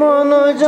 Sevdim onu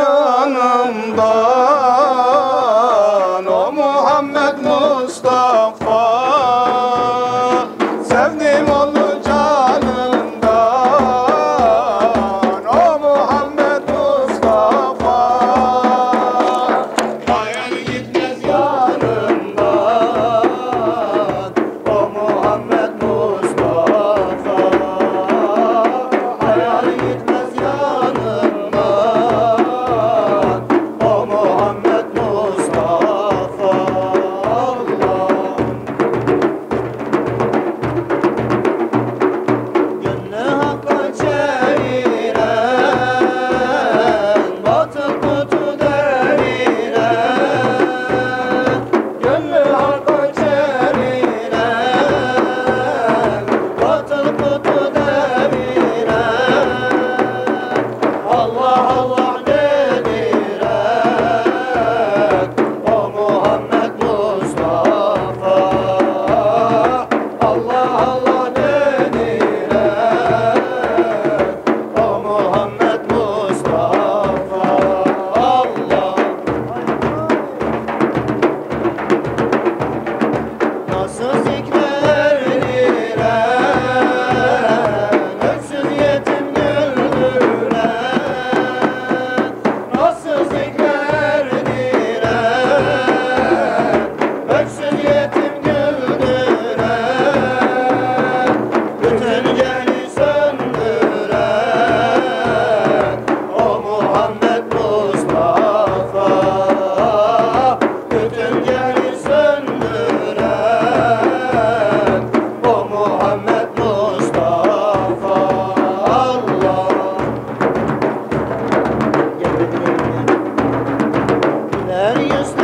Adios.